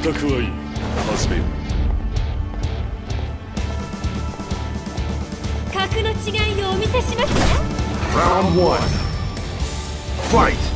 覚はいい始めよう格の違いをお見せしますね。Round 1 Fight!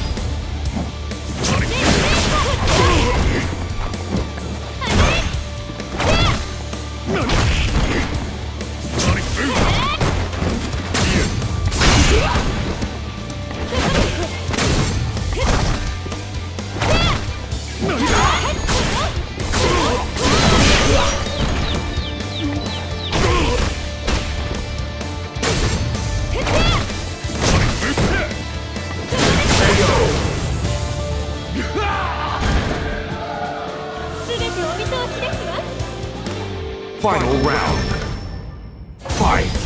Final round. Fight!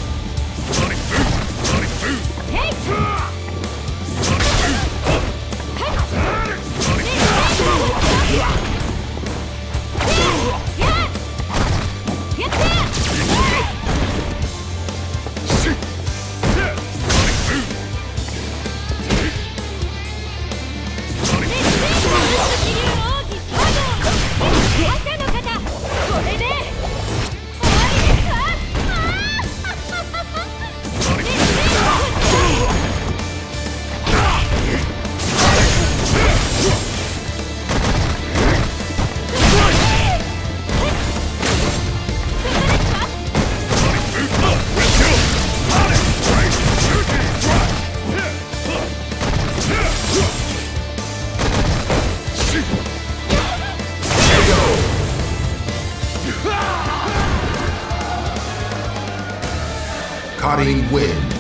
cutting wind.